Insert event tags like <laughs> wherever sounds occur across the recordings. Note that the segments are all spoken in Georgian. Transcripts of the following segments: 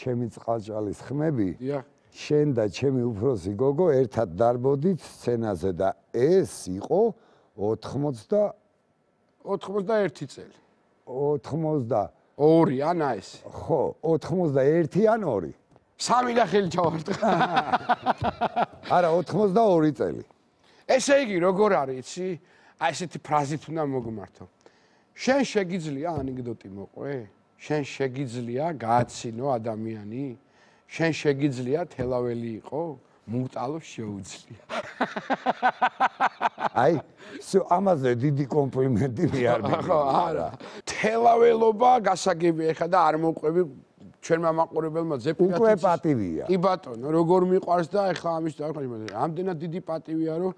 ჩემი წყალჭალის ხმები შენ და ჩემი უფროსი გოგო ერთად დარბოდით სცენაზე და ეს იყო 80 81 წელი. 80 2 ანა ეს. ხო 81 ან 2 სამი და ხელი ჩავარტყა. <laughs> არა 82 წელი ესე იგი როგორ არის იცი? აი ესეთი ფრაზით უნდა მოგმართო. შენ შეგიძლია ანეკდოტი მოყვე? შენ შეგიძლია გააცინო ადამიანი? შენ შეგიძლია თელაველი იყო? მურტალო შეუძლია. <laughs> აი სულ ამაზე დიდი კომპლიმენტი მე არ ხო, მიგია არა. თელაველობა გასაგებია ხა და არ მოყვები ჩვენმა მაყურებელმა ზეპირად. უკვე პატივია. კი ბატონო, როგორ მიყვარს და ეხლა ამის და ეხლა იმაზე. ამდენად დიდი პატივია, რომ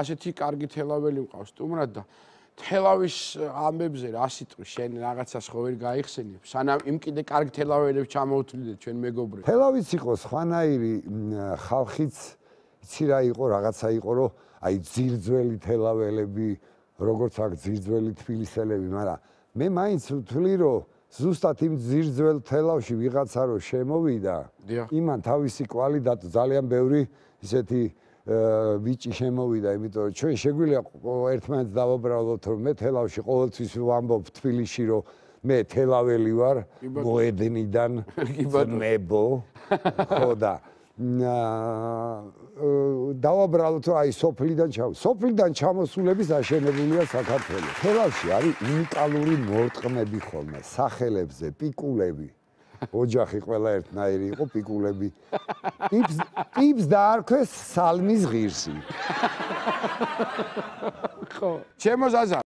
ასეთი კარგი თელაველი მყავს სტუმრად და თელავის ამბებზე რა სიტყვი? შენ რაღაცას ხო ვერ გაიხსენებ? სანამ იმ კიდე კარგ თელაველებს ჩამოუთვლიდეთ ჩვენ მეგობრებს თელავიც იყო სხვანაირი ხალხიც. იცი რა იყო რაღაცა იყო რომ აი ძირძველი თელაველები როგორც აქ ძირძველი თბილისელები მაგრამ მე მაინც ვთვლი რომ ზუსტად იმ ძირძველ თელავში ვიღაცა რომ შემოვიდა იმან თავისი კვალი და ძალიან ბევრი ისეთი ბიჭი შემოვიდა, იმიტომ რომ ჩვენ შეგვიძლია ერთმანეთს დავაბრალოთ, რომ მე თელავში ყოველთვის ვამბობ თბილისში, რომ მე თელაველი ვარ, მოედნიდან, <laughs> მებო. ხო და აა დავაბრალოთ, აი სოფლიდან ჩავ. სოფლიდან ჩამოსულების აშენებულია საქართველო. თელავში არის უნიკალური მორტყმები ხოლმე, სახელებზე, პიკულები. ოჯახი ყველა ერთნაირი იყო პიკულები. ტიპს ტიპს დაარქვეს სალმის ღირსი. <laughs> ხო ჩემო ზაზა